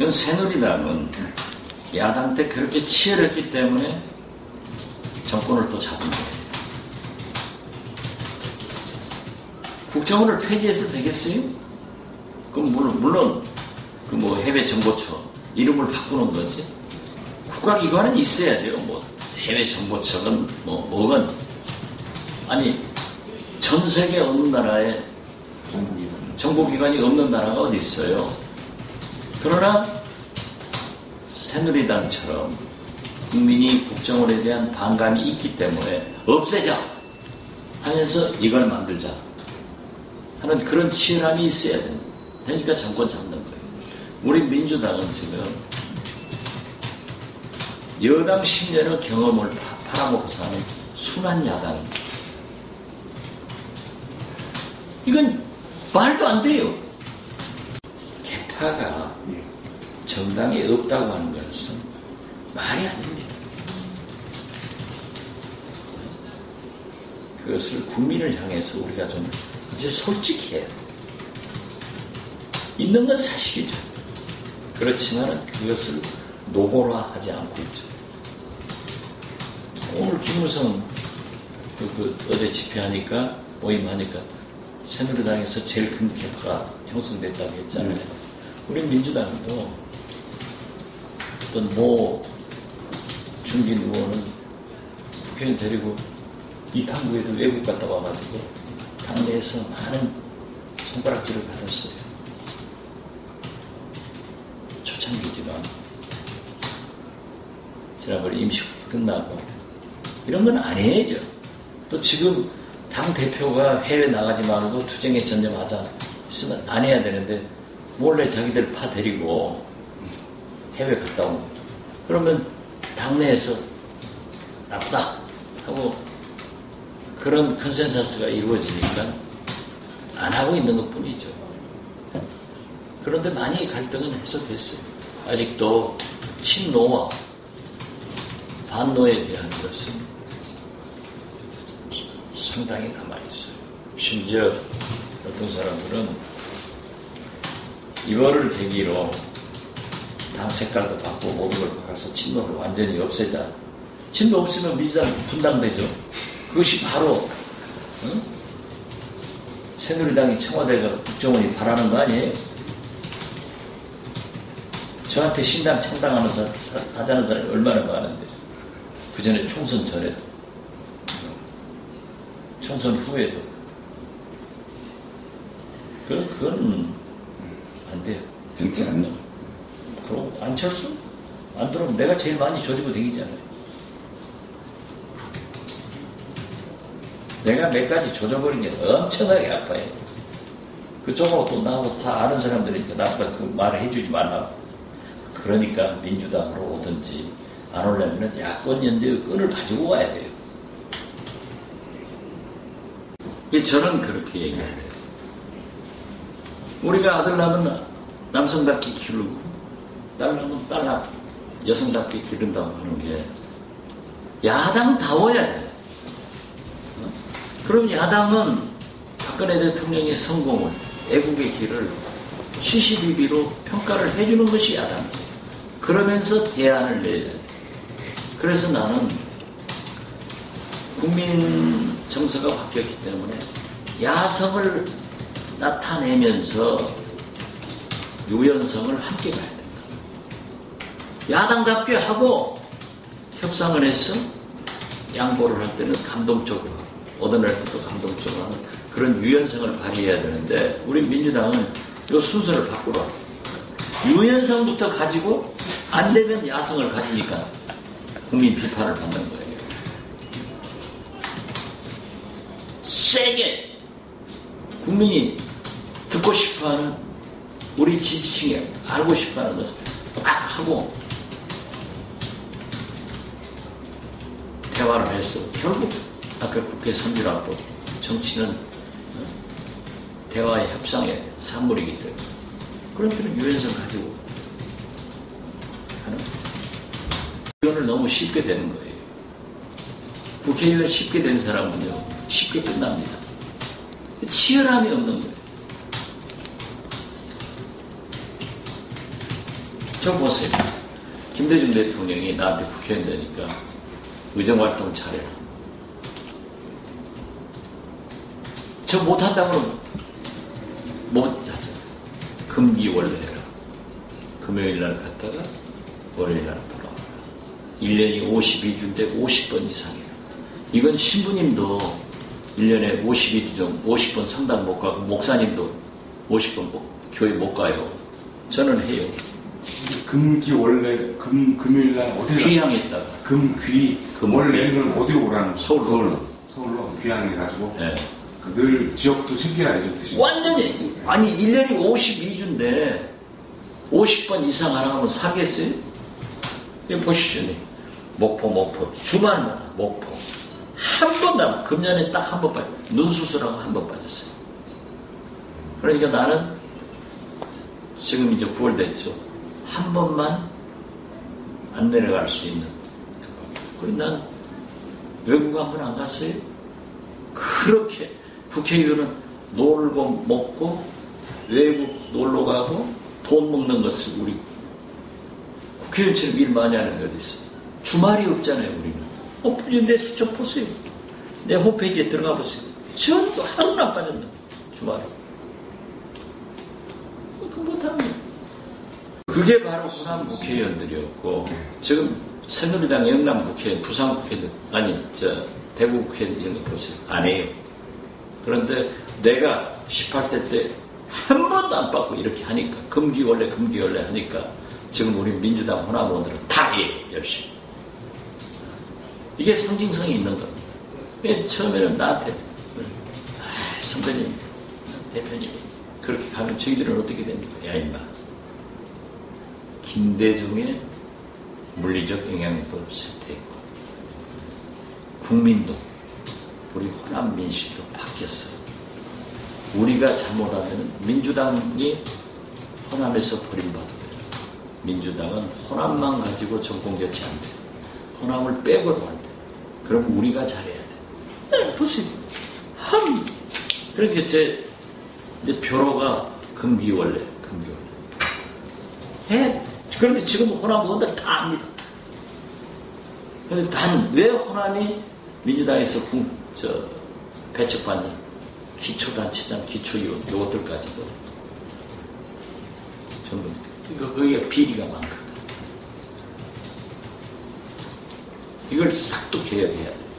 그건 새누리당은 야당 때 그렇게 치열했기 때문에 정권을 또 잡은 거예요. 국정원을 폐지해서 되겠어요? 그럼 물론, 물론 그 뭐 해외 정보처 이름을 바꾸는 거지. 국가기관은 있어야죠. 뭐 해외 정보처건 뭐 뭐건 아니 전 세계 어느 나라에 정보기관이 없는 나라가 어디 있어요. 그러나 새누리당처럼 국민이 국정원에 대한 반감이 있기 때문에 없애자 하면서 이걸 만들자 하는 그런 치열함이 있어야 되니까 정권 잡는 거예요. 우리 민주당은 지금 여당 10년의 경험을 팔아먹고 사는 순한 야당입니다. 이건 말도 안 돼요. 개파가 정당에 없다고 하는 것은 말이 안 됩니다. 그것을 국민을 향해서 우리가 좀 이제 솔직해야 있는 건 사실이죠. 그렇지만 그것을 노골화하지 않고 있죠. 오늘 김무성 그, 그 어제 집회하니까 모임하니까 새누리당에서 제일 큰 개파가 형성됐다고 했잖아요. 음. 우리 민주당도 어떤 모 중진 의원은 국회의원 데리고 이탄구에도 외국 갔다 와가지고 당내에서 많은 손가락질을 받았어요. 초창기지만 지난번에 임시 끝나고 이런 건 안 해야죠. 또 지금 당 대표가 해외 나가지 말고 투쟁에 전념하자 했으면 안 해야 되는데 몰래 자기들 파 데리고 해외 갔다 오고 그러면 당내에서 나쁘다 하고 그런 컨센서스가 이루어지니까 안 하고 있는 것 뿐이죠. 그런데 많이 갈등은 해소됐어요. 아직도 친노와 반노에 대한 것은 상당히 남아있어요. 심지어 어떤 사람들은 이거를 계기로 당 색깔도 바꾸고 모든 걸 바꿔서 친노를 완전히 없애자. 친노 없으면 민주당 분당되죠. 그것이 바로 응? 새누리당이 청와대가 국정원이 바라는 거 아니에요? 저한테 신당 창당하는 사람, 하자는 사람이 얼마나 많은데 그 전에 총선 전에도 총선 후에도 그, 그건 안 돼요. 정치 안 돼. 바로 안철수? 안 들어오면 내가 제일 많이 조지고 다니잖아요. 내가 몇 가지 조져버린 게 엄청나게 아파요. 그쪽하고 또 나하고 다 아는 사람들이니까 나보다 그 말을 해주지 말라고. 그러니까 민주당으로 오든지 안 오려면 야권 연대의 끈을 가지고 와야 돼요. 저는 그렇게 얘기를 해요. 우리가 아들 낳으면 남성답게 기르고 딸 낳으면 딸 낳고 여성답게 기른다고 하는 게 야당다워야 돼요. 어? 그럼 야당은 박근혜 대통령의 성공을 애국의 길을 CCTV로 평가를 해주는 것이 야당이에요. 그러면서 대안을 내야 돼요. 그래서 나는 국민 정서가 바뀌었기 때문에 야성을 나타내면서 유연성을 함께 가야 된다. 야당답게 하고 협상을 해서 양보를 할 때는 감동적으로 얻어낼 것도 감동적으로 하는 그런 유연성을 발휘해야 되는데 우리 민주당은 이 순서를 바꾸라. 유연성부터 가지고 안 되면 야성을 가지니까 국민 비판을 받는 거예요. 세게 국민이 듣고 싶어하는 우리 지지층에 알고 싶어하는 것을 딱 하고 대화를 해서 결국 아까 국회 선진화법 정치는 대화의 협상의 산물이기 때문에 그런 그런 유연성 가지고 하는 의원을 너무 쉽게 되는 거예요. 국회의원 쉽게 된 사람은요 쉽게 끝납니다. 치열함이 없는 거예요. 저 보세요. 김대중 대통령이 나한테 국회의원 되니까 의정활동 잘해라. 저 못한다고는 못하죠. 금기원래 해라. 금요일 날 갔다가 월요일 날 돌아와라. 1년이 52주인데 50번 이상이에요. 이건 신부님도 1년에 52주 정도, 50번 성당 못 가고, 목사님도 50번 못- 교회 못 가요. 저는 해요. 금기 원래 금 금요일 날 어디 가? 귀향했다가. 금귀 금귀. 원래는 어디로 오라는 거예요? 서울로. 서울로 서울로 귀향해 가지고 예. 그늘 지역도 챙겨야죠 드시. 완전히, 아니, 1년이 52주인데, 50번 이상 안 하면 사겠어요? 여기 보시죠. 네. 목포, 목포. 주말마다 목포. 한 번도 안, 금년에 딱 한 번 빠졌어요. 눈 수술하고 한 번 빠졌어요. 그러니까 나는 지금 이제 9월 됐죠. 한 번만 안 내려갈 수 있는. 그리고 난 외국 한 번 안 갔어요. 그렇게 국회의원은 놀고 먹고 외국 놀러 가고 돈 먹는 것을 우리 국회의원처럼 일 많이 하는 게 어디 있어? 주말이 없잖아요, 우리는. 어, 내 수첩 보세요. 내 홈페이지에 들어가 보세요. 전부 하루는 안 빠졌네, 주말에. 그 못하는 거예요. 그게 바로 부산 국회의원들이었고, 지금 새누리당 영남 국회의원, 부산 국회의원, 아니, 저, 대구 국회의원 이런 거 보세요. 안 해요. 그런데 내가 18대 때 한 번도 안 받고 이렇게 하니까, 금기 원래, 금기 원래 하니까, 지금 우리 민주당 호남원들은 다 해요, 열심히. 이게 상징성이 있는 겁니다. 맨 처음에는 나한테, 아, 선배님, 대표님이, 그렇게 가면 저희들은 어떻게 됩니까? 야, 임마. 김대중의 물리적 영향도 쇠퇴했고, 국민도, 우리 호남 민심도 바뀌었어요. 우리가 잘못하면 민주당이 호남에서 버림받아요. 민주당은 호남만 가지고 정권 교체 안 돼. 호남을 빼고도 안 돼. 그럼 우리가 잘해야 돼. 네, 보세요. 한. 그러니까 제, 이제 표로가 금기원래, 금기원래. 해. 그런데 지금 호남 의원들 다 압니다. 단, 왜 호남이 민주당에서 국, 저, 배척받냐? 기초단체장, 기초위원, 요것들까지도. 전부. 그러니까 거기에 비리가 많거든. 이걸 싹둑 개혁해야 돼.